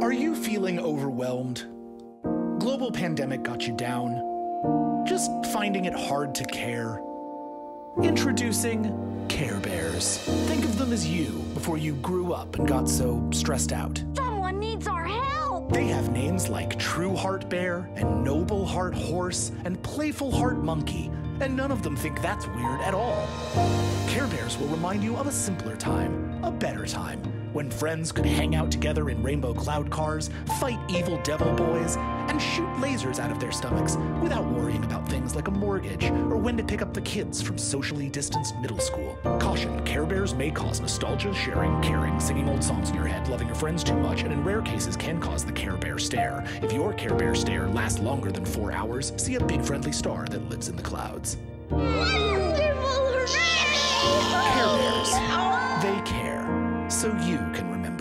Are you feeling overwhelmed? Global pandemic got you down? Just finding it hard to care? Introducing Care Bears. Think of them as you before you grew up and got so stressed out. Someone needs our help! They have names like True Heart Bear and Noble Heart Horse and Playful Heart Monkey, and none of them think that's weird at all. Care Bears will remind you of a simpler time, a better time, when friends could hang out together in rainbow cloud cars, fight evil devil boys, and shoot lasers out of their stomachs without worrying about things like a mortgage or when to pick up the kids from socially distanced middle school. Caution Care Bears may cause nostalgia, sharing, caring, singing old songs in your head, loving your friends too much, and in rare cases can cause the Care Bear stare. If your Care Bear stare lasts longer than four hours, see a big friendly star that lives in the clouds. so you can remember.